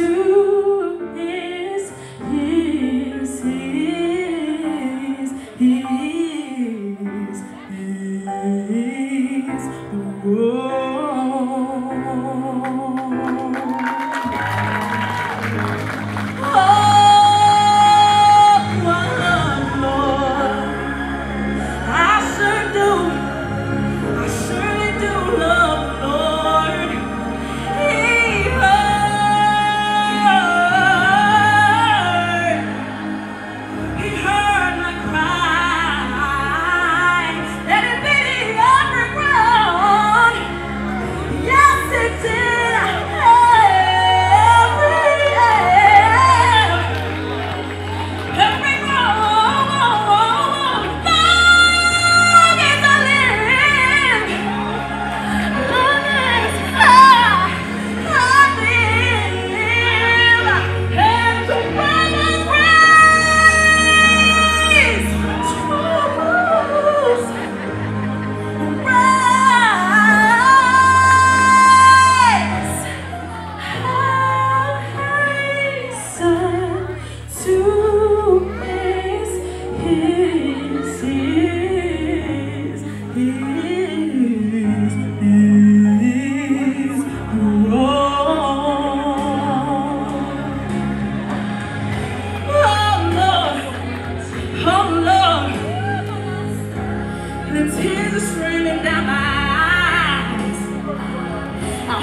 to